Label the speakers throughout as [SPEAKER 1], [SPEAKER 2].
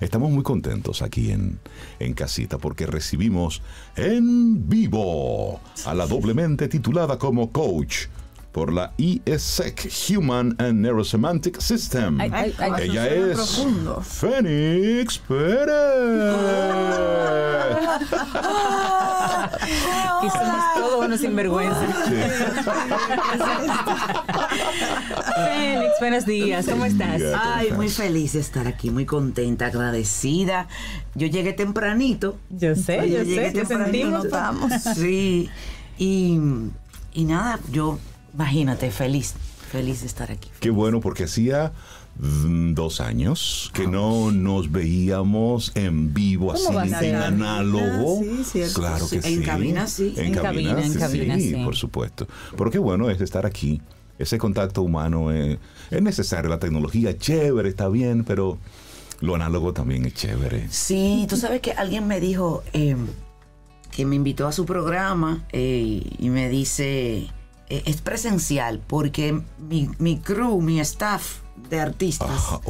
[SPEAKER 1] Estamos muy contentos aquí en, en casita porque recibimos en vivo a la doblemente titulada como coach por la ESEC Human and Neurosemantic System.
[SPEAKER 2] Ay, ay, ay,
[SPEAKER 1] Ella es
[SPEAKER 2] profundo.
[SPEAKER 1] Fénix Pérez.
[SPEAKER 3] Que somos todos unos sinvergüenzas. Félix, buenos días, ¿cómo estás?
[SPEAKER 4] Ay, muy feliz de estar aquí, muy contenta, agradecida. Yo llegué tempranito.
[SPEAKER 3] Yo sé,
[SPEAKER 4] Oye,
[SPEAKER 3] yo
[SPEAKER 4] llegué
[SPEAKER 3] sé, te
[SPEAKER 4] tempranito.
[SPEAKER 3] sentimos.
[SPEAKER 4] Sí. Y, y nada, yo, imagínate, feliz, feliz de estar aquí.
[SPEAKER 1] Qué bueno porque hacía mm, dos años que no nos veíamos en vivo así en análogo.
[SPEAKER 2] Ah, sí,
[SPEAKER 1] claro que
[SPEAKER 4] En
[SPEAKER 1] sí.
[SPEAKER 4] cabina, sí.
[SPEAKER 1] En,
[SPEAKER 3] En
[SPEAKER 1] cabina,
[SPEAKER 3] cabina, en
[SPEAKER 1] sí,
[SPEAKER 3] cabina,
[SPEAKER 1] sí,
[SPEAKER 3] sí.
[SPEAKER 1] por supuesto. Pero qué bueno es estar aquí. Ese contacto humano eh, es necesario. La tecnología chévere, está bien, pero lo análogo también es chévere.
[SPEAKER 4] Sí, tú sabes que alguien me dijo eh, que me invitó a su programa eh, y me dice, eh, es presencial porque mi, mi crew, mi staff de artistas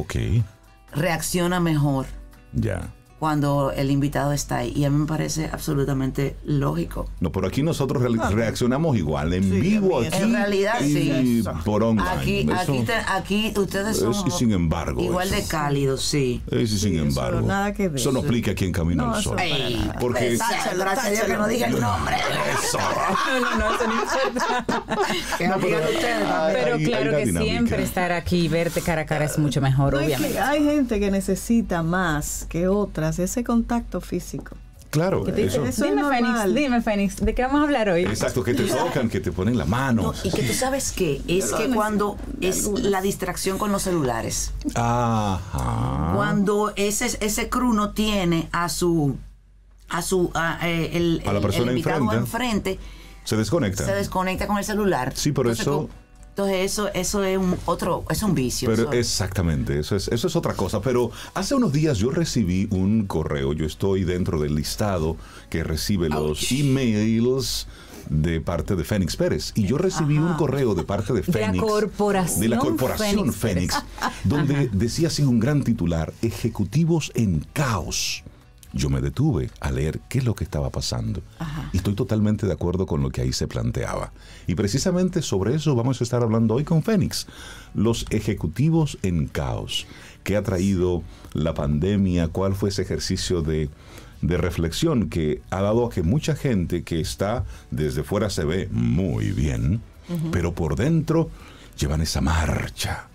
[SPEAKER 4] reacciona mejor
[SPEAKER 1] Ya.
[SPEAKER 4] Cuando el invitado está ahí. Y a mí me parece absolutamente lógico.
[SPEAKER 1] No, pero aquí nosotros re- reaccionamos igual, en
[SPEAKER 2] Sí,
[SPEAKER 1] vivo aquí.
[SPEAKER 4] En realidad,
[SPEAKER 1] y
[SPEAKER 4] sí.
[SPEAKER 1] por online.
[SPEAKER 4] Aquí,
[SPEAKER 1] Eso-
[SPEAKER 4] aquí, te- aquí ustedes
[SPEAKER 1] eso
[SPEAKER 4] son
[SPEAKER 1] y sin embargo,
[SPEAKER 4] igual de
[SPEAKER 1] eso.
[SPEAKER 4] cálidos, sí.
[SPEAKER 1] Eh, sí, sin
[SPEAKER 2] eso
[SPEAKER 1] embargo.
[SPEAKER 2] nada que ver.
[SPEAKER 1] Eso no aplica aquí en Camino
[SPEAKER 2] No,
[SPEAKER 1] al
[SPEAKER 2] eso
[SPEAKER 1] Sol.
[SPEAKER 4] Ey.
[SPEAKER 1] Porque-
[SPEAKER 4] Táchalo, gracias a Dios que no diga el nombre.
[SPEAKER 1] Eso.
[SPEAKER 3] No, no, no, eso no importa.
[SPEAKER 4] Que no ustedes.
[SPEAKER 3] Pero
[SPEAKER 1] Hay- hay
[SPEAKER 3] claro que
[SPEAKER 1] dinámica.
[SPEAKER 3] siempre estar aquí y verte cara a cara es mucho mejor,
[SPEAKER 2] No, es que
[SPEAKER 3] obviamente.
[SPEAKER 2] hay gente que necesita más que ese contacto físico.
[SPEAKER 1] Claro,
[SPEAKER 2] te
[SPEAKER 1] eso.
[SPEAKER 2] eso es
[SPEAKER 3] Dime, Fénix, dime, Fénix, ¿de qué vamos a hablar hoy?
[SPEAKER 1] Exacto, que te tocan, que te ponen la mano.
[SPEAKER 4] No, y que tú sabes que es que cuando es la distracción con los celulares,
[SPEAKER 1] Ajá.
[SPEAKER 4] cuando ese ese crew no tiene a su a su a, eh, el,
[SPEAKER 1] A la persona
[SPEAKER 4] el invitado
[SPEAKER 1] enfrente.
[SPEAKER 4] enfrente
[SPEAKER 1] Se desconecta.
[SPEAKER 4] se desconecta con el celular.
[SPEAKER 1] Sí, pero
[SPEAKER 4] Entonces,
[SPEAKER 1] eso-
[SPEAKER 4] entonces eso eso es un otro es un vicio.
[SPEAKER 1] Pero exactamente, eso es, eso es otra cosa. Pero hace unos días yo recibí un correo, yo estoy dentro del listado que recibe los emails de parte de Fénix Pérez. Y yo recibí un correo de parte de
[SPEAKER 3] De la
[SPEAKER 1] Fénix.
[SPEAKER 3] corporación
[SPEAKER 1] De la corporación
[SPEAKER 3] Fénix
[SPEAKER 1] Fénix. donde decía así un gran titular, Ejecutivos en caos. Yo me detuve a leer qué es lo que estaba pasando. Y estoy totalmente de acuerdo con lo que ahí se planteaba. Y precisamente sobre eso vamos a estar hablando hoy con Fénix. Los ejecutivos en caos. ¿Qué ha traído la pandemia? ¿Cuál fue ese ejercicio de, de reflexión que ha dado a que mucha gente que está desde fuera se ve muy bien, pero por dentro llevan esa marcha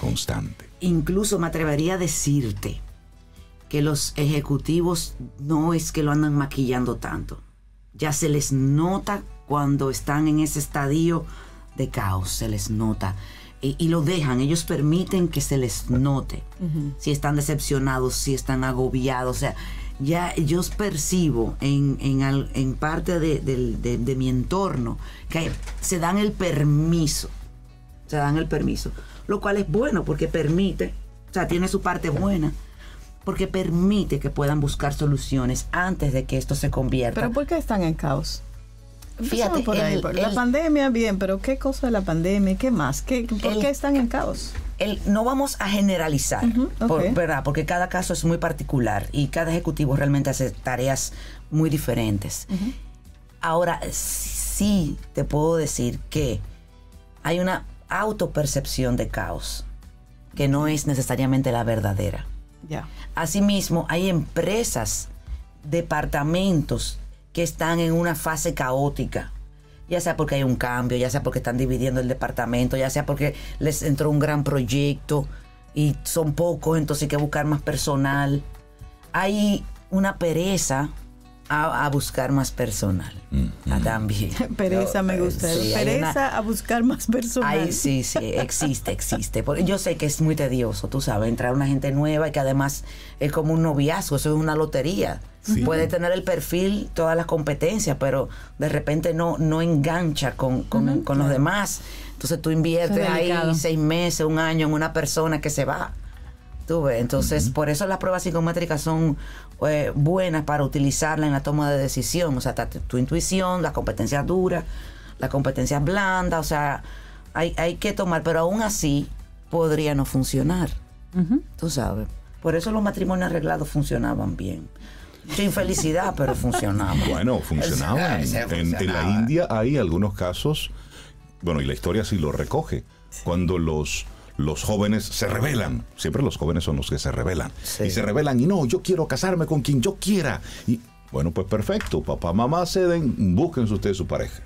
[SPEAKER 1] constante?
[SPEAKER 4] Incluso me atrevería a decirte que los ejecutivos no es que lo andan maquillando tanto. Ya se les nota cuando están en ese estadio de caos, se les nota. Y, y lo dejan, ellos permiten que se les note. Si están decepcionados, si están agobiados. O sea, ya yo percibo en, en, al- en parte de- de mi entorno que se dan el permiso se dan el permiso. Lo cual es bueno porque permite, o sea, tiene su parte buena, porque permite que puedan buscar soluciones antes de que esto se convierta.
[SPEAKER 2] Pero ¿por qué están en caos?
[SPEAKER 4] Fíjate,
[SPEAKER 2] por ahí.
[SPEAKER 4] el-
[SPEAKER 2] por la
[SPEAKER 4] el-
[SPEAKER 2] pandemia, bien, pero ¿qué cosa de la pandemia? ¿Qué más? ¿Qué, ¿Por
[SPEAKER 4] El-
[SPEAKER 2] qué están en caos?
[SPEAKER 4] El- no vamos a generalizar, por-. ¿verdad? Porque cada caso es muy particular y cada ejecutivo realmente hace tareas muy diferentes. Ahora, sí te puedo decir que hay una autopercepción de caos que no es necesariamente la verdadera. Asimismo, hay empresas, departamentos que están en una fase caótica. Ya sea porque hay un cambio, ya sea porque están dividiendo el departamento, ya sea porque les entró un gran proyecto y son pocos, entonces hay que buscar más personal. Hay una pereza a, a buscar más personal ah, también.
[SPEAKER 2] Pereza me gusta.
[SPEAKER 4] Sí, hay
[SPEAKER 2] Pereza
[SPEAKER 4] una-
[SPEAKER 2] a buscar más personal.
[SPEAKER 4] Ay, sí, sí, existe, existe. Porque yo sé que es muy tedioso, tú sabes, entrar una gente nueva y que además es como un noviazgo, eso es una lotería.
[SPEAKER 1] Sí.
[SPEAKER 4] Puede tener el perfil, todas las competencias, pero de repente no, no engancha con, con- con los demás. Entonces tú inviertes ahí seis meses, un año en una persona que se va. Tú ves, entonces por eso las pruebas psicométricas son eh, buenas para utilizarla en la toma de decisión. O sea, tu intuición, la competencia dura, la competencia blanda, o sea, hay, hay que tomar, pero aún así podría no funcionar. Tú sabes. Por eso los matrimonios arreglados funcionaban bien. Mucha infelicidad, pero funcionaban.
[SPEAKER 1] Bueno, funcionaban.
[SPEAKER 4] Ese
[SPEAKER 1] En, en la. India hay algunos casos, bueno, y la historia sí lo recoge, cuando los, los jóvenes se rebelan. Siempre los jóvenes son los que se rebelan.
[SPEAKER 4] Sí.
[SPEAKER 1] Y se rebelan y no, yo quiero casarme con quien yo quiera. Y bueno, pues perfecto, papá, mamá ceden, búsquense ustedes su pareja.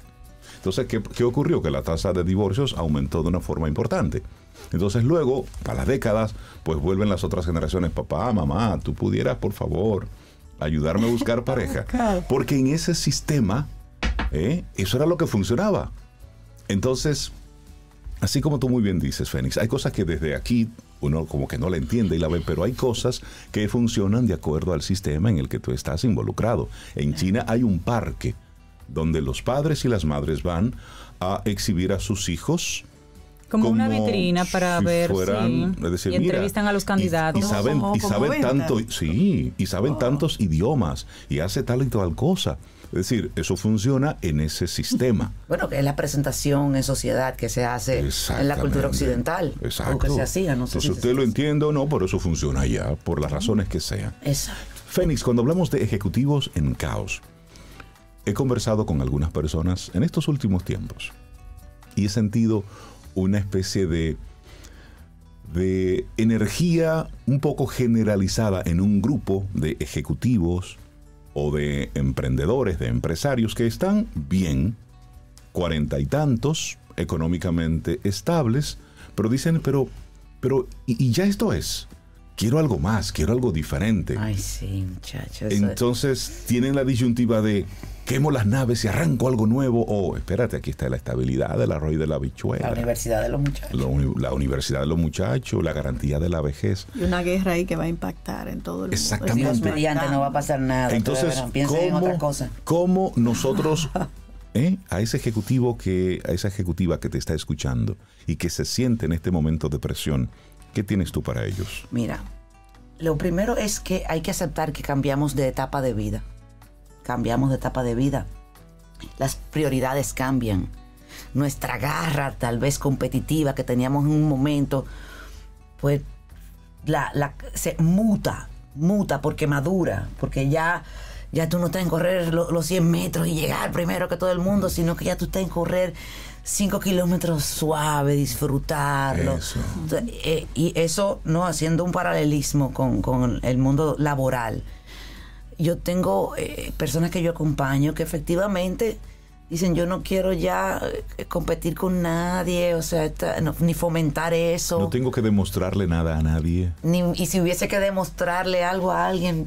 [SPEAKER 1] Entonces, ¿qué, qué ocurrió? Que la tasa de divorcios aumentó de una forma importante. Entonces luego, para las décadas, pues vuelven las otras generaciones, papá, mamá, tú pudieras, por favor, ayudarme a buscar pareja. Porque en ese sistema, ¿eh? eso era lo que funcionaba. Entonces, así como tú muy bien dices, Fénix, hay cosas que desde aquí uno como que no la entiende y la ve, pero hay cosas que funcionan de acuerdo al sistema en el que tú estás involucrado. En China hay un parque donde los padres y las madres van a exhibir a sus hijos
[SPEAKER 3] Como, una vitrina para
[SPEAKER 1] si
[SPEAKER 3] ver
[SPEAKER 1] fueran,
[SPEAKER 3] sí,
[SPEAKER 1] decir,
[SPEAKER 3] y
[SPEAKER 1] mira,
[SPEAKER 3] entrevistan a los
[SPEAKER 1] y-
[SPEAKER 3] candidatos.
[SPEAKER 1] Y, saben,
[SPEAKER 2] Como-
[SPEAKER 1] y
[SPEAKER 2] como
[SPEAKER 1] saben
[SPEAKER 2] venta.
[SPEAKER 1] tanto, sí, y saben tantos idiomas y hace tal y tal cosa. Es decir, eso funciona en ese sistema.
[SPEAKER 4] Bueno, que es la presentación en sociedad que se hace en la cultura occidental.
[SPEAKER 1] Exacto.
[SPEAKER 4] O que se hacía, no sé
[SPEAKER 1] Entonces
[SPEAKER 4] si
[SPEAKER 1] usted lo entiende o no, pero eso funciona allá, por las razones que sean.
[SPEAKER 4] Exacto.
[SPEAKER 1] Fénix, cuando hablamos de ejecutivos en caos, he conversado con algunas personas en estos últimos tiempos y he sentido una especie de, de energía un poco generalizada en un grupo de ejecutivos o de emprendedores, de empresarios que están bien, cuarenta y tantos, económicamente estables, pero dicen, pero, pero, y, y ya esto es, quiero algo más, quiero algo diferente.
[SPEAKER 4] Ay, sí, muchachos.
[SPEAKER 1] Entonces tienen la disyuntiva de quemo las naves y arranco algo nuevo o espérate, aquí está la estabilidad del arroyo de la
[SPEAKER 4] la
[SPEAKER 1] bichuela.
[SPEAKER 4] universidad de los muchachos.
[SPEAKER 1] La, uni- la universidad de los muchachos, la garantía de la vejez.
[SPEAKER 2] Y una guerra ahí que va a impactar en todo el mundo.
[SPEAKER 1] Exactamente.
[SPEAKER 4] Dios mediante no va a pasar nada.
[SPEAKER 1] Entonces,
[SPEAKER 4] piensen en
[SPEAKER 1] ¿cómo,
[SPEAKER 4] otra cosa.
[SPEAKER 1] cómo nosotros, eh, a ese ejecutivo que, a esa ejecutiva que te está escuchando y que se siente en este momento de presión, ¿qué tienes tú para ellos?
[SPEAKER 4] Mira, lo primero es que hay que aceptar que cambiamos de etapa de vida. Cambiamos de etapa de vida. Las prioridades cambian. Nuestra garra, tal vez competitiva, que teníamos en un momento, pues la, la- se muta, muta porque madura, porque ya, ya tú no estás en correr lo- los 100 metros y llegar primero que todo el mundo, sino que ya tú estás en correr 5 kilómetros suave, disfrutarlo.
[SPEAKER 1] Eso.
[SPEAKER 4] Entonces, eh, y eso, ¿no? Haciendo un paralelismo con, con el mundo laboral. Yo tengo eh, personas que yo acompaño que efectivamente dicen, yo no quiero ya eh, competir con nadie, o sea, esta- no- ni fomentar eso.
[SPEAKER 1] No tengo que demostrarle nada a nadie.
[SPEAKER 4] Ni- y si hubiese que demostrarle algo a alguien,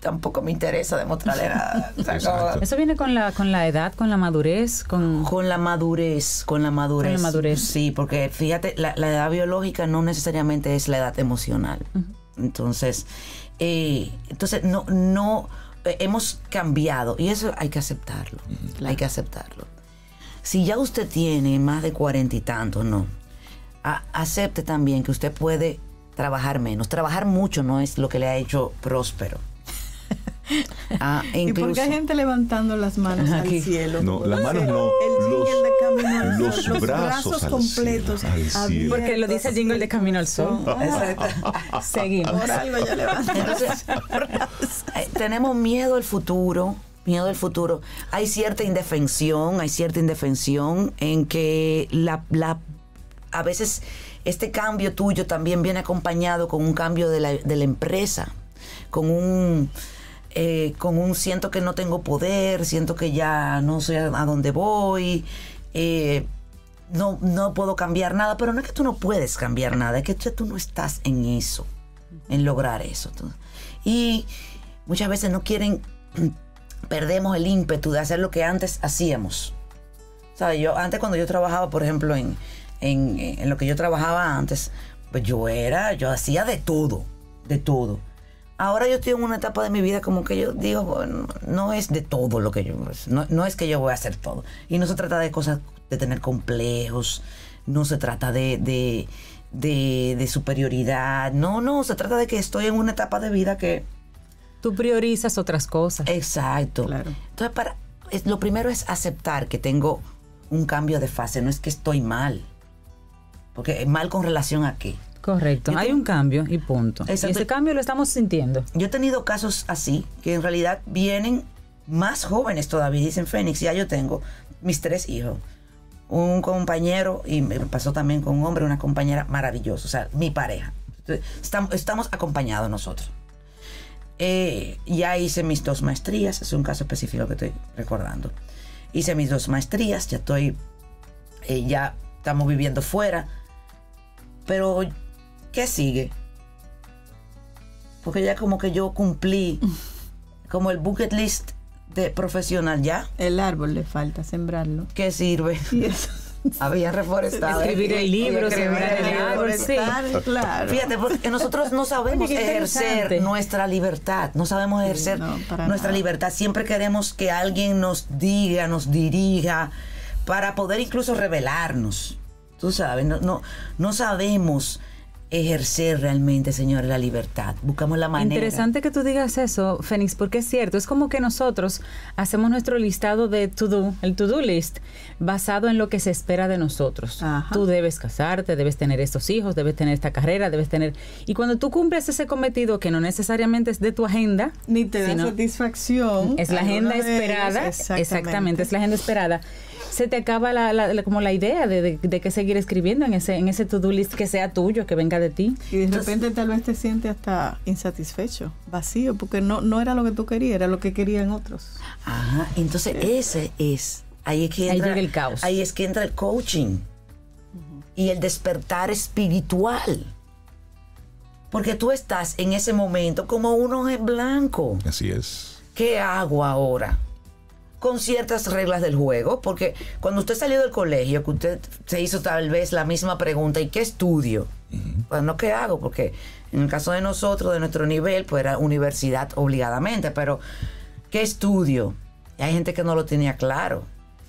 [SPEAKER 4] tampoco me interesa demostrarle nada. O sea,
[SPEAKER 1] Exacto.
[SPEAKER 4] como-
[SPEAKER 3] Eso viene con la, con la edad, con la madurez, con...
[SPEAKER 4] Con la madurez, con la madurez.
[SPEAKER 3] Con la madurez.
[SPEAKER 4] Sí, porque fíjate, la, la edad biológica no necesariamente es la edad emocional. Entonces, eh, entonces no, no eh, hemos cambiado y eso hay que aceptarlo. Hay que aceptarlo. Si ya usted tiene más de cuarenta y tantos, no. A- acepte también que usted puede trabajar menos. Trabajar mucho no es lo que le ha hecho próspero. Ah, e
[SPEAKER 2] ¿Y por qué hay
[SPEAKER 4] incluso-
[SPEAKER 2] gente levantando las manos
[SPEAKER 4] Aquí.
[SPEAKER 2] al cielo?
[SPEAKER 1] No, las manos no,
[SPEAKER 2] El
[SPEAKER 1] los-
[SPEAKER 2] jingle de camino al
[SPEAKER 1] los
[SPEAKER 2] sol,
[SPEAKER 1] brazos al
[SPEAKER 2] completos.
[SPEAKER 1] cielo, al cielo.
[SPEAKER 2] abiertos.
[SPEAKER 3] Porque lo dice el jingle de Camino al Sol.
[SPEAKER 4] Exacto.
[SPEAKER 3] Seguimos.
[SPEAKER 2] Por algo ya levantan
[SPEAKER 4] Entonces, eh, tenemos miedo al futuro, miedo al futuro. Hay cierta indefensión, hay cierta indefensión en que la, la- a veces este cambio tuyo también viene acompañado con un cambio de la, de la empresa, con un eh, con un siento que no tengo poder, siento que ya no sé a dónde voy. eh, no, no puedo cambiar nada, pero no es que tú no puedes cambiar nada, es que tú no estás en eso, en lograr eso. Y muchas veces no quieren, perdemos el ímpetu de hacer lo que antes hacíamos. Yo, antes cuando yo trabajaba, por ejemplo, en, en, en lo que yo trabajaba antes, pues yo era, yo hacía de todo, de todo. Ahora yo estoy en una etapa de mi vida como que yo digo, bueno, no es de todo lo que yo, no, no es que yo voy a hacer todo. Y no se trata de cosas, de tener complejos, no se trata de, de, de, de superioridad, no, no, se trata de que estoy en una etapa de vida que,
[SPEAKER 3] Tú priorizas otras cosas.
[SPEAKER 4] Exacto.
[SPEAKER 2] Claro.
[SPEAKER 4] Entonces, para, es- lo primero es aceptar que tengo un cambio de fase, no es que estoy mal. Porque mal con relación a qué.
[SPEAKER 3] Correcto. Hay un cambio y punto. Y ese cambio lo estamos sintiendo.
[SPEAKER 4] Yo he tenido casos así, que en realidad vienen más jóvenes todavía. Dicen, Fénix, ya yo tengo mis tres hijos. Un compañero, y me pasó también con un hombre, una compañera maravillosa, o sea, mi pareja. Estamos, estamos acompañados nosotros. Eh, ya hice mis dos maestrías, es un caso específico que estoy recordando. Hice mis dos maestrías, ya estoy, eh, ya estamos viviendo fuera. Pero, ¿qué sigue? Porque ya como que yo cumplí como el bucket list de profesional ya.
[SPEAKER 2] El árbol le falta sembrarlo.
[SPEAKER 4] ¿Qué sirve?
[SPEAKER 2] Y eso.
[SPEAKER 4] Había reforestado.
[SPEAKER 3] Escribir el libro, sembrar el árbol, sí.
[SPEAKER 2] Claro.
[SPEAKER 4] Fíjate, porque nosotros no sabemos
[SPEAKER 3] Oye,
[SPEAKER 4] ejercer nuestra libertad, no sabemos ejercer
[SPEAKER 2] no,
[SPEAKER 4] nuestra
[SPEAKER 2] nada.
[SPEAKER 4] libertad. Siempre queremos que alguien nos diga, nos dirija, para poder incluso revelarnos. Tú sabes, no, no, no sabemos ejercer realmente, señores, la libertad. Buscamos la manera.
[SPEAKER 3] Interesante que tú digas eso, Fénix, porque es cierto, es como que nosotros hacemos nuestro listado de to-do, el to-do list, basado en lo que se espera de nosotros.
[SPEAKER 2] Ajá.
[SPEAKER 3] Tú debes casarte, debes tener estos hijos, debes tener esta carrera, debes tener... Y cuando tú cumples ese cometido, que no necesariamente es de tu agenda,
[SPEAKER 2] Ni te da
[SPEAKER 3] sino
[SPEAKER 2] satisfacción.
[SPEAKER 3] es la agenda
[SPEAKER 2] ellos,
[SPEAKER 3] esperada,
[SPEAKER 2] exactamente.
[SPEAKER 3] exactamente, es la agenda esperada. Se te acaba la, la- la- como la idea de, de, de que seguir escribiendo en ese, en ese to-do list que sea tuyo, que venga de ti.
[SPEAKER 2] Y de
[SPEAKER 4] Entonces-
[SPEAKER 2] repente tal vez te sientes hasta insatisfecho, vacío, porque no, no era lo que tú querías, era lo que querían otros.
[SPEAKER 4] Ajá, entonces ese es, ahí es que
[SPEAKER 3] Ahí
[SPEAKER 4] entra,
[SPEAKER 3] llega el caos.
[SPEAKER 4] Ahí es que entra el coaching y el despertar espiritual. Porque tú estás en ese momento como un ojo en blanco.
[SPEAKER 1] Así es.
[SPEAKER 4] ¿Qué hago ahora? Con ciertas reglas del juego, porque cuando usted salió del colegio, que usted se hizo tal vez la misma pregunta, ¿y qué estudio? Pues no, ¿qué hago? Porque en el caso de nosotros, de nuestro nivel, pues era universidad obligadamente, pero ¿qué estudio? Y hay gente que no lo tenía claro.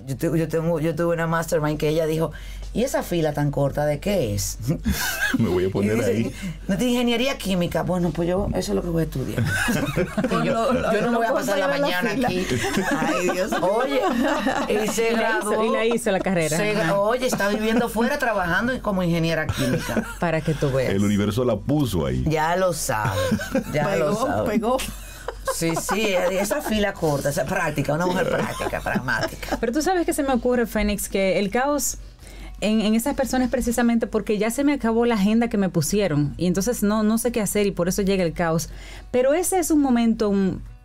[SPEAKER 4] Yo, yo, tengo, yo tuve una mastermind que ella dijo, ¿y esa fila tan corta de qué es?
[SPEAKER 1] Me voy a poner
[SPEAKER 4] dice,
[SPEAKER 1] ahí.
[SPEAKER 4] "No, de ingeniería química. Bueno, pues yo eso es lo que voy a estudiar. Y yo, yo no me voy a pasar la mañana aquí.
[SPEAKER 2] Ay, Dios mío.
[SPEAKER 4] Oye, y se
[SPEAKER 3] Y
[SPEAKER 4] graduó.
[SPEAKER 3] hizo- y la hizo la carrera.
[SPEAKER 4] Se oye, está viviendo fuera trabajando como ingeniera química.
[SPEAKER 3] Para que tú veas.
[SPEAKER 1] El universo la puso ahí.
[SPEAKER 4] Ya lo sabe. Ya lo
[SPEAKER 2] Pegó,
[SPEAKER 4] sabe.
[SPEAKER 2] pegó.
[SPEAKER 4] Sí, sí, esa fila corta, esa práctica, una mujer práctica, pragmática.
[SPEAKER 3] Pero tú sabes que se me ocurre, Fénix, que el caos en, en esas personas precisamente porque ya se me acabó la agenda que me pusieron y entonces no, no sé qué hacer y por eso llega el caos. Pero ese es un momento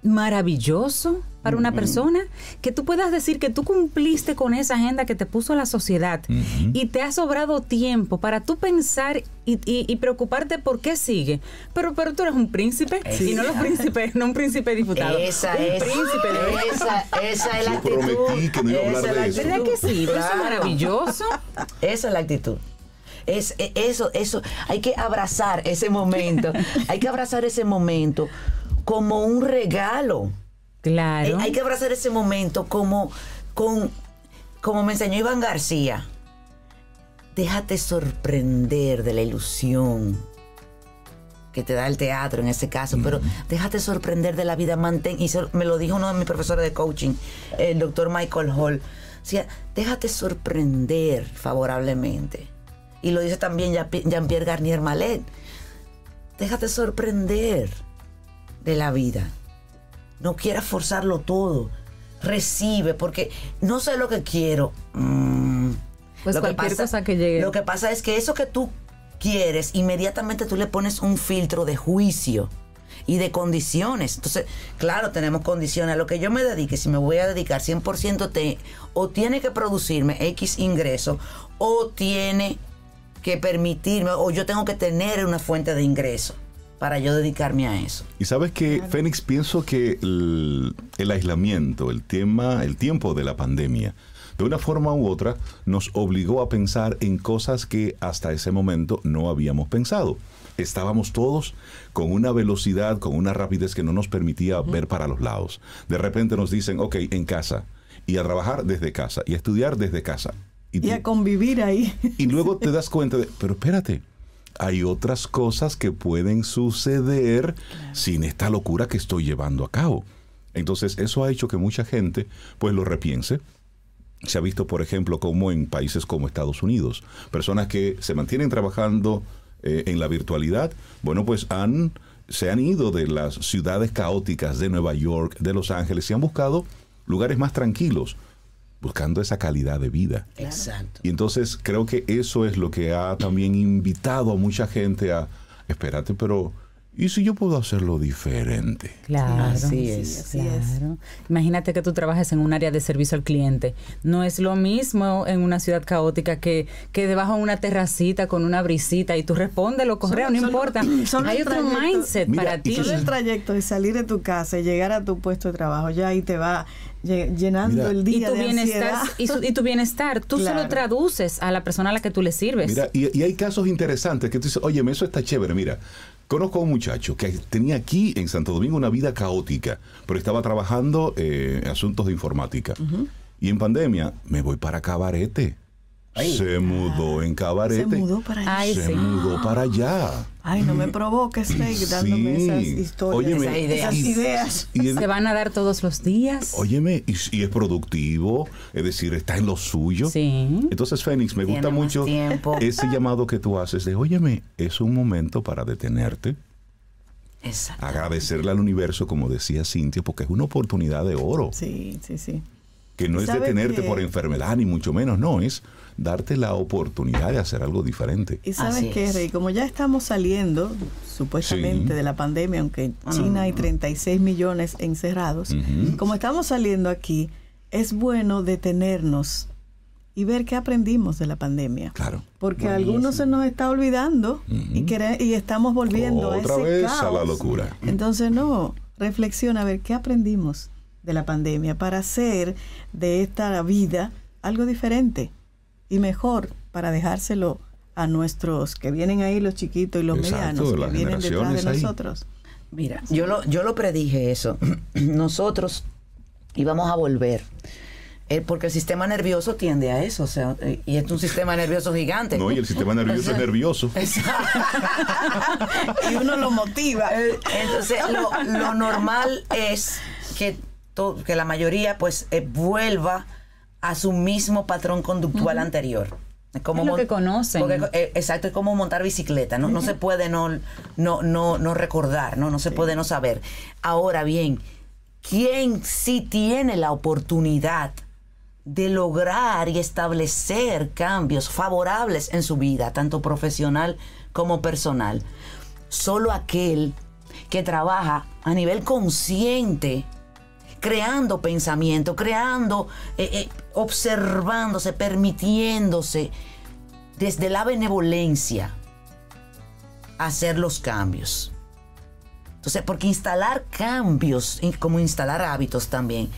[SPEAKER 3] maravilloso para una persona que tú puedas decir que tú cumpliste con esa agenda que te puso la sociedad y te ha sobrado tiempo para tú pensar y, y- y preocuparte por qué sigue. Pero, pero tú eres un príncipe y no los príncipes, no un príncipe diputado.
[SPEAKER 4] Esa
[SPEAKER 3] un
[SPEAKER 4] es,
[SPEAKER 3] príncipe de
[SPEAKER 4] esa, esa es la
[SPEAKER 1] Yo
[SPEAKER 4] actitud.
[SPEAKER 1] prometí que no iba a hablar
[SPEAKER 4] Esa es
[SPEAKER 1] de
[SPEAKER 4] la
[SPEAKER 1] eso.
[SPEAKER 3] ¿Verdad que sí? Pero eso es maravilloso.
[SPEAKER 4] Esa es la actitud. Es, e- eso, eso, hay que abrazar ese momento. hay que abrazar ese momento como un regalo.
[SPEAKER 3] Claro.
[SPEAKER 4] Eh, Hay que abrazar ese momento como, con, como me enseñó Iván García. Déjate sorprender de la ilusión que te da el teatro en ese caso, pero déjate sorprender de la vida, mantén, y se- me lo dijo uno de mis profesores de coaching, el doctor Michael Hall, decía, déjate sorprender favorablemente. Y lo dice también Jean- Jean-Pierre Garnier Malet, déjate sorprender de la vida. No quieras forzarlo todo. Recibe, porque no sé lo que quiero. Mm.
[SPEAKER 3] Pues
[SPEAKER 4] Lo
[SPEAKER 3] cualquier cosa que llegue.
[SPEAKER 4] Lo que pasa es que eso que tú quieres, inmediatamente tú le pones un filtro de juicio y de condiciones. Entonces, claro, tenemos condiciones. A lo que yo me dedique, si me voy a dedicar 100%, te, o tiene que producirme X ingreso, o tiene que permitirme, o yo tengo que tener una fuente de ingreso para yo dedicarme a eso.
[SPEAKER 1] Y sabes que, Fénix, pienso que el, el aislamiento, el tema, el tiempo de la pandemia, de una forma u otra, nos obligó a pensar en cosas que hasta ese momento no habíamos pensado. Estábamos todos con una velocidad, con una rapidez que no nos permitía ver para los lados. De repente nos dicen, ok, en casa, y a trabajar desde casa, y a estudiar desde casa.
[SPEAKER 2] Y a convivir ahí.
[SPEAKER 1] Y luego te das cuenta de, pero espérate, hay otras cosas que pueden suceder sin esta locura que estoy llevando a cabo. Entonces, eso ha hecho que mucha gente pues lo repiense. Se ha visto, por ejemplo, como en países como Estados Unidos, personas que se mantienen trabajando eh, en la virtualidad, bueno, pues han, se han ido de las ciudades caóticas de Nueva York, de Los Ángeles, y han buscado lugares más tranquilos, buscando esa calidad de vida.
[SPEAKER 4] Exacto.
[SPEAKER 1] Y entonces creo que eso es lo que ha también invitado a mucha gente a, espérate, pero ¿y si yo puedo hacerlo diferente?
[SPEAKER 3] Claro.
[SPEAKER 4] Así es.
[SPEAKER 2] así es.
[SPEAKER 3] Claro. Imagínate que tú trabajes en un área de servicio al cliente. No es lo mismo en una ciudad caótica que, que debajo de una terracita con una brisita y tú respondes los correos, no
[SPEAKER 2] Solo-
[SPEAKER 3] importa.
[SPEAKER 2] solo
[SPEAKER 3] Hay otro
[SPEAKER 2] trayecto.
[SPEAKER 3] mindset
[SPEAKER 1] Mira,
[SPEAKER 3] para
[SPEAKER 1] y
[SPEAKER 3] ti.
[SPEAKER 2] Solo el trayecto de salir de tu casa y llegar a tu puesto de trabajo, ya ahí te va lle- llenando
[SPEAKER 1] Mira.
[SPEAKER 2] el
[SPEAKER 3] Y
[SPEAKER 2] día
[SPEAKER 3] tu,
[SPEAKER 2] de
[SPEAKER 3] bienestar,
[SPEAKER 2] ansiedad.
[SPEAKER 3] y, su- y tu bienestar, tú
[SPEAKER 2] Claro.
[SPEAKER 3] solo traduces a la persona a la que tú le sirves.
[SPEAKER 1] Mira, y, y hay casos interesantes que tú dices, oye, eso está chévere. Mira, conozco a un muchacho que tenía aquí en Santo Domingo una vida caótica, pero estaba trabajando eh, en asuntos de informática. Y en pandemia, me voy para Cabarete. Se mudó en
[SPEAKER 2] Se
[SPEAKER 1] Cabarete.
[SPEAKER 2] mudó para allá.
[SPEAKER 3] Ay,
[SPEAKER 1] Se
[SPEAKER 3] sí.
[SPEAKER 1] mudó para allá.
[SPEAKER 2] Ay, no me provoques, Rey, dándome
[SPEAKER 1] Sí.
[SPEAKER 2] esas historias,
[SPEAKER 1] Óyeme,
[SPEAKER 4] Esas ideas.
[SPEAKER 2] esas
[SPEAKER 1] y-
[SPEAKER 2] ideas.
[SPEAKER 1] y es-
[SPEAKER 3] Se van a dar todos los días.
[SPEAKER 1] Óyeme, y, y es productivo, es decir, está en lo suyo.
[SPEAKER 3] Sí.
[SPEAKER 1] Entonces, Fénix, me
[SPEAKER 4] Tiene
[SPEAKER 1] gusta mucho
[SPEAKER 4] tiempo.
[SPEAKER 1] ese llamado que tú haces de, óyeme, es un momento para detenerte,
[SPEAKER 4] Exacto.
[SPEAKER 1] agradecerle al universo, como decía Cintia, porque es una oportunidad de oro,
[SPEAKER 2] Sí, sí, sí.
[SPEAKER 1] Que no es
[SPEAKER 2] ¿Sabe
[SPEAKER 1] detenerte
[SPEAKER 2] que-
[SPEAKER 1] por enfermedad, ni mucho menos, no, es darte la oportunidad de hacer algo diferente.
[SPEAKER 2] Y sabes qué. Rey, como ya estamos saliendo supuestamente
[SPEAKER 1] Sí.
[SPEAKER 2] de la pandemia, aunque en China hay 36 millones encerrados, como estamos saliendo aquí, es bueno detenernos y ver qué aprendimos de la pandemia.
[SPEAKER 1] Claro.
[SPEAKER 2] Porque
[SPEAKER 4] Buenísimo.
[SPEAKER 2] algunos se nos está olvidando y,
[SPEAKER 1] Ujú.
[SPEAKER 2] quere- y estamos volviendo a
[SPEAKER 1] Otra
[SPEAKER 2] ese
[SPEAKER 1] vez a la locura.
[SPEAKER 2] Entonces, no, reflexiona a ver qué aprendimos de la pandemia para hacer de esta vida algo diferente y mejor para dejárselo a nuestros que vienen ahí, los chiquitos y los
[SPEAKER 1] Exacto,
[SPEAKER 2] medianos que vienen detrás de
[SPEAKER 1] ahí.
[SPEAKER 2] nosotros.
[SPEAKER 4] Mira, yo lo, yo lo predije eso. Nosotros íbamos a volver. Eh, porque el sistema nervioso tiende a eso, o sea, eh, y es un sistema nervioso gigante.
[SPEAKER 1] No, y el sistema nervioso es nervioso.
[SPEAKER 2] y uno lo motiva.
[SPEAKER 4] Eh, Entonces, lo, lo normal es que, que la mayoría pues eh, vuelva a su mismo patrón conductual anterior. Es
[SPEAKER 3] Es lo que conocen.
[SPEAKER 4] porque, eh, exacto, es como montar bicicleta, ¿no? No se puede no, no, no, no recordar, ¿no? No se puede no saber. Ahora bien, ¿quién sí tiene la oportunidad de lograr y establecer cambios favorables en su vida, tanto profesional como personal? Solo aquel que trabaja a nivel consciente creando pensamiento, creando, eh, eh, observándose, permitiéndose desde la benevolencia hacer los cambios. Entonces, porque instalar cambios, como instalar hábitos también,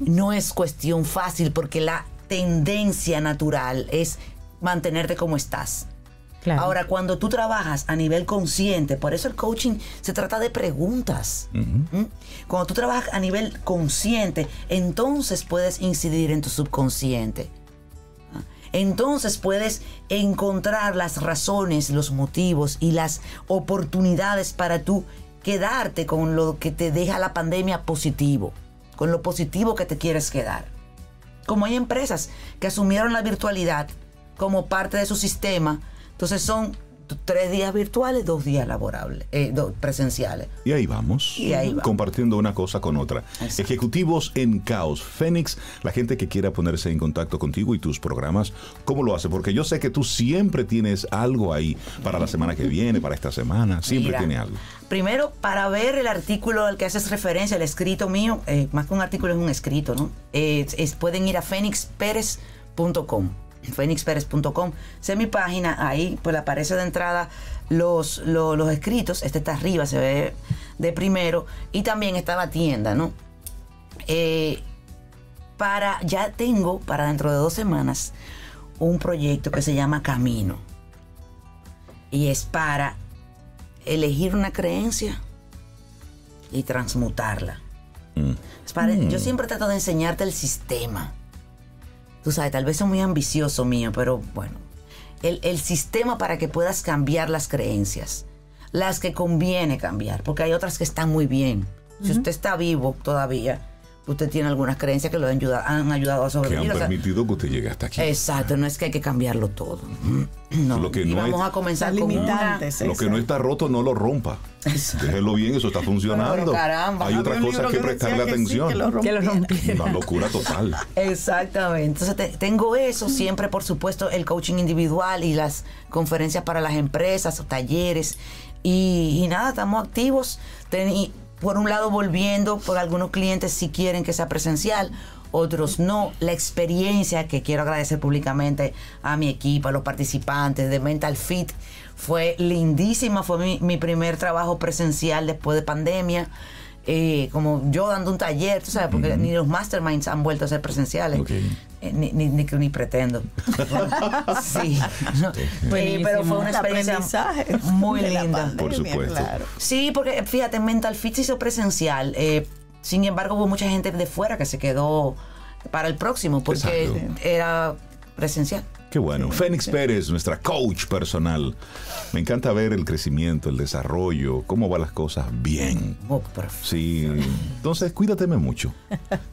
[SPEAKER 4] no es cuestión fácil porque la tendencia natural es mantenerte como estás.
[SPEAKER 3] Claro.
[SPEAKER 4] Ahora, cuando tú trabajas a nivel consciente, por eso el coaching se trata de preguntas. ¿Mm? Cuando tú trabajas a nivel consciente, entonces puedes incidir en tu subconsciente. ¿Ah? Entonces puedes encontrar las razones, los motivos y las oportunidades para tú quedarte con lo que te deja la pandemia positivo, con lo positivo que te quieres quedar. Como hay empresas que asumieron la virtualidad como parte de su sistema, entonces son tres días virtuales, dos días laborables, eh, dos presenciales.
[SPEAKER 1] Y ahí vamos.
[SPEAKER 4] Y ahí va.
[SPEAKER 1] Compartiendo una cosa con otra.
[SPEAKER 4] Exacto.
[SPEAKER 1] Ejecutivos en Caos. Fénix, la gente que quiera ponerse en contacto contigo y tus programas, ¿cómo lo hace? Porque yo sé que tú siempre tienes algo ahí para la semana que viene, para esta semana. Siempre
[SPEAKER 4] Mira,
[SPEAKER 1] tiene algo.
[SPEAKER 4] Primero, para ver el artículo al que haces referencia, el escrito mío, eh, más que un artículo es un escrito, ¿no? Eh, es- pueden ir a fénixperez.com fénixperez.com, esa es mi página, ahí pues aparece de entrada los, los, los escritos, este está arriba, se ve de primero, y también está la tienda, ¿no? Eh, para, ya tengo para dentro de dos semanas un proyecto que se llama Camino. Y es para elegir una creencia y transmutarla.
[SPEAKER 1] Mm.
[SPEAKER 4] Es para- Yo siempre trato de enseñarte el sistema. Tú sabes, tal vez soy muy ambicioso mío, pero bueno. El, el sistema para que puedas cambiar las creencias. Las que conviene cambiar, porque hay otras que están muy bien. Si usted está vivo todavía, usted tiene algunas creencias que lo han ayudado, han ayudado a
[SPEAKER 1] Que
[SPEAKER 4] sobrevivir.
[SPEAKER 1] han
[SPEAKER 4] o sea,
[SPEAKER 1] permitido que usted llegue hasta aquí.
[SPEAKER 4] exacto, no es que hay que cambiarlo todo. No,
[SPEAKER 1] Lo que no
[SPEAKER 4] vamos
[SPEAKER 1] es-
[SPEAKER 4] a comenzar una-
[SPEAKER 2] limitantes.
[SPEAKER 1] Lo que no está roto, no lo rompa. Déjelo bien, eso está funcionando.
[SPEAKER 4] Pero caramba,
[SPEAKER 1] Hay otras cosas que
[SPEAKER 2] que
[SPEAKER 1] prestarle
[SPEAKER 2] que sí,
[SPEAKER 1] atención.
[SPEAKER 2] que lo
[SPEAKER 3] Que lo
[SPEAKER 2] rompiera.
[SPEAKER 3] rompiera.
[SPEAKER 1] Una locura total.
[SPEAKER 4] Exactamente. Entonces te- tengo eso, siempre por supuesto el coaching individual y las conferencias para las empresas, talleres. Y, y nada, estamos activos. Ten- y por un lado volviendo, por algunos clientes si quieren que sea presencial, otros no. La experiencia que quiero agradecer públicamente a mi equipo, a los participantes de Mental Fit, fue lindísima. Fue mi, mi primer trabajo presencial después de pandemia. Eh, como yo dando un taller, tú sabes, porque ni los masterminds han vuelto a ser presenciales. Eh, ni, ni, ni, que ni pretendo. sí. no. Eh, pero fue una experiencia muy linda.
[SPEAKER 2] pandemia,
[SPEAKER 1] Por supuesto.
[SPEAKER 2] claro.
[SPEAKER 4] Sí, porque fíjate, Mental Fit se hizo presencial. eh, sin embargo, hubo mucha gente de fuera que se quedó para el próximo porque
[SPEAKER 1] Exacto.
[SPEAKER 4] era presencial.
[SPEAKER 1] Qué bueno. Fénix Pérez, nuestra coach personal. Me encanta ver el crecimiento, el desarrollo, cómo van las cosas bien.
[SPEAKER 4] Oh, perfecto.
[SPEAKER 1] Sí. Entonces, cuídateme mucho.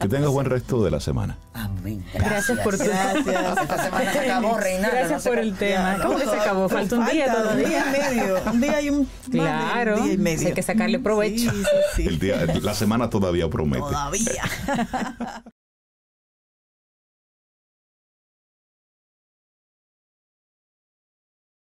[SPEAKER 1] Que tengas buen resto de la semana.
[SPEAKER 4] Amén.
[SPEAKER 3] Gracias por tu
[SPEAKER 2] Gracias.
[SPEAKER 4] Esta semana se acabó, Reinaldo.
[SPEAKER 3] Gracias
[SPEAKER 4] no
[SPEAKER 3] por el tema. ¿Cómo que se acabó? Falta un día todavía.
[SPEAKER 2] Un día y medio. Un día y un
[SPEAKER 3] Claro,
[SPEAKER 2] día y medio.
[SPEAKER 3] hay que sacarle provecho.
[SPEAKER 2] Sí, sí, sí.
[SPEAKER 1] El día, la semana todavía promete.
[SPEAKER 2] Todavía.